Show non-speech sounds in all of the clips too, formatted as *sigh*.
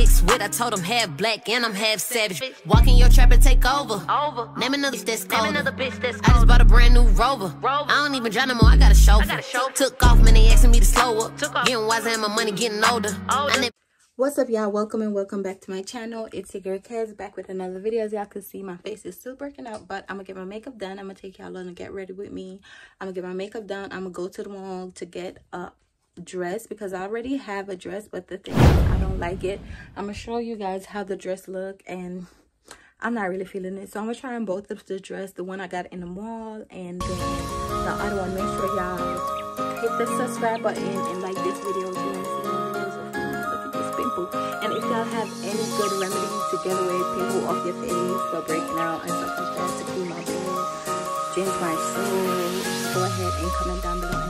mixed with, I told him half black and I'm half savage. Walk in your trap and take over. Over. Name another bitch that's Name cold. another bitch that's I just bought a brand new Rover. Rover. I don't even drive no more, I got a chauffeur. got a chauffeur. Took off, man, they asking me to slow up. Took off. Getting wiser and my money getting older. Older. What's up, y'all? Welcome and welcome back to my channel. It's your girl Kezz back with another video. As y'all can see, my face is still breaking out, but I'm gonna get my makeup done. I'm gonna take y'all on and get ready with me. I'm gonna get my makeup done. I'm gonna go to the mall to get a dress because I already have a dress, but the thing is, I don't like it. I'm gonna show you guys how the dress look, and I'm not really feeling it. So I'm gonna try on both of the dress, the one I got in the mall, and then the other one. Make sure y'all hit the subscribe button and like this video to. And if y'all have any good remedies to get away pimple off your face for breaking out and stuff like that to clean my bed, change my soul, go ahead and comment down below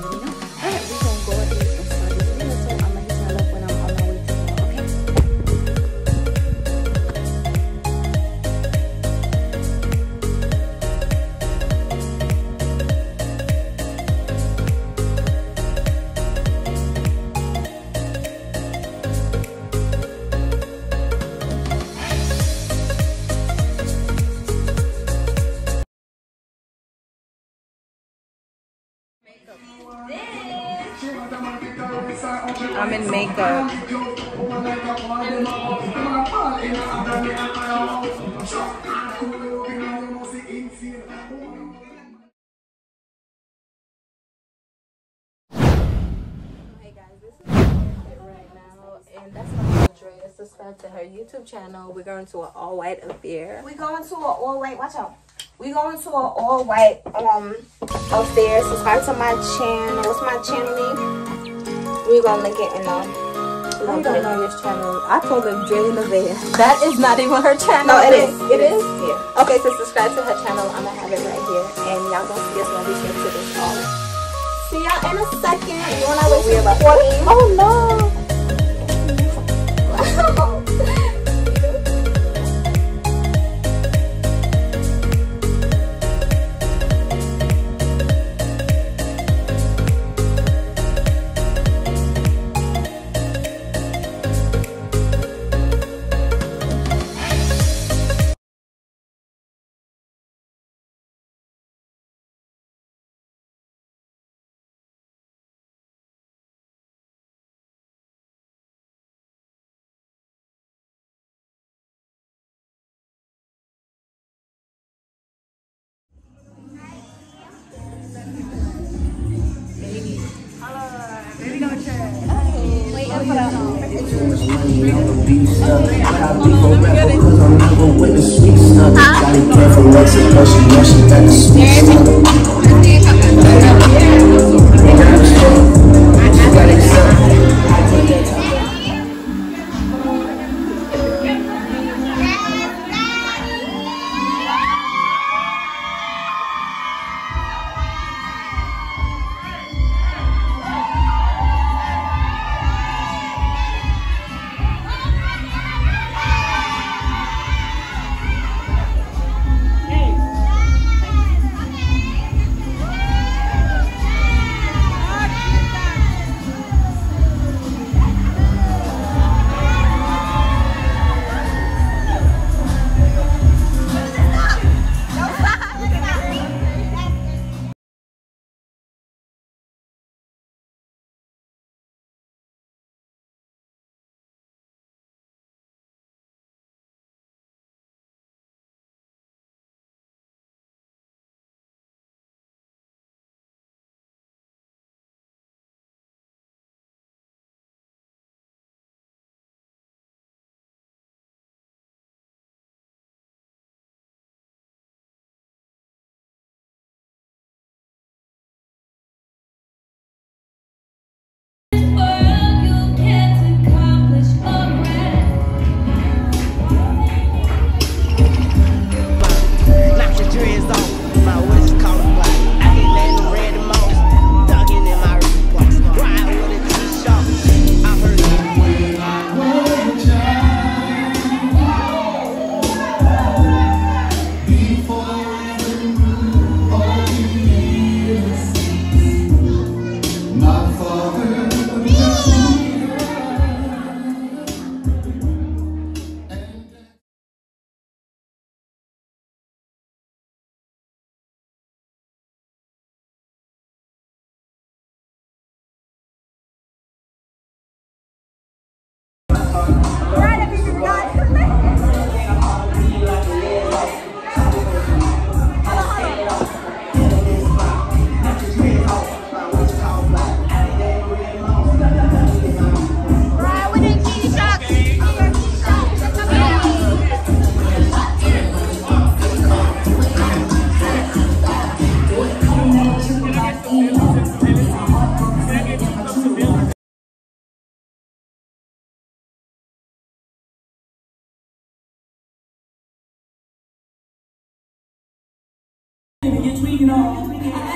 now, and that's my Andrea. Subscribe to her YouTube channel. We're going to an all white affair. We going to an all white. Watch out. We going to an all white um affair. Subscribe to my channel. What's my channel name? We're gonna link it in um. I gonna don't know channel. I told them Dre Nevaeh. *laughs* That is not even her channel. No, it is. It is? Yeah. Okay, so subscribe to her channel. I'm gonna have it right here, and y'all gonna see us when we get to this all. See y'all in a second. You wanna wait We're about- recording? Oh no! stuff. I be for cause I'm never with the sweet stuff. Got it came from Mexico, she know she got the sweet stuff. Got it stuff. you're tweaking on.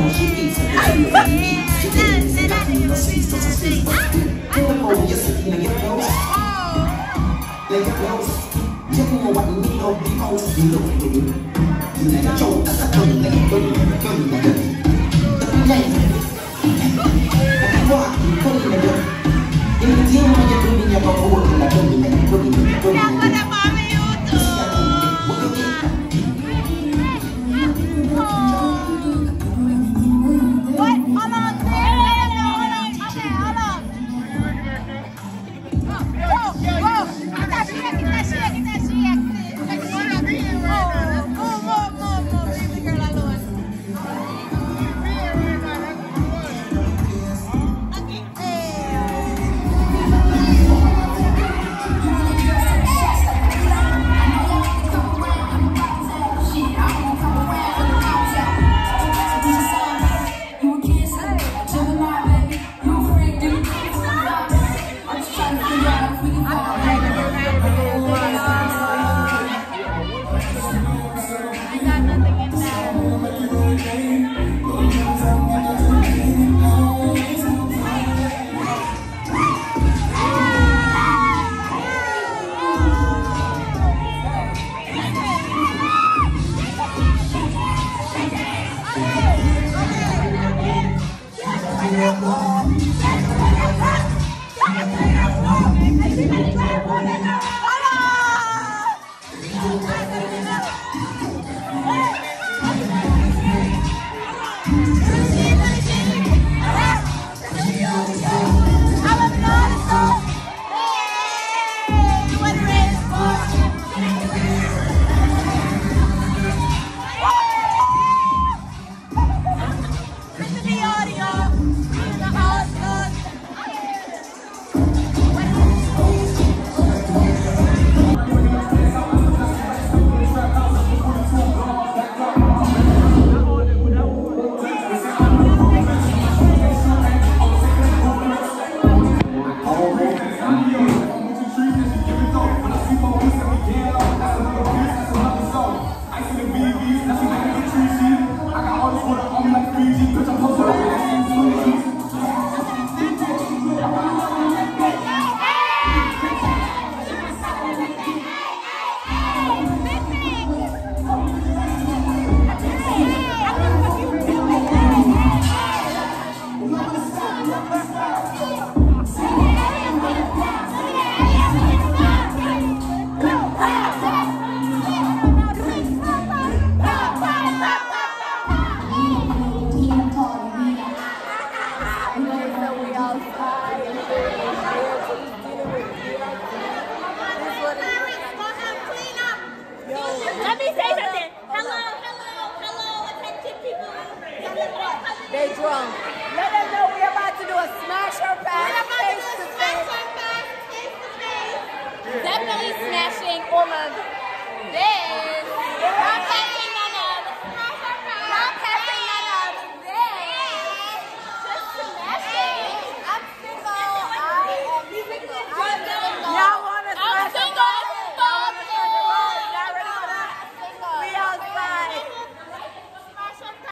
の日々される日々一人の世界のスイスとさせると今日も優しいな get close Let get close 今日もวันนี้เราดีเอาดีลงดีอยู่ในโจ๊กตะกอนเลยก็ดีก็ดีนะใหญ่ว่าคนละเดียวยังเที่ยวมาจะดูดีอย่าบอกว่าคนละเดียวคนละเดียวคนละเดียว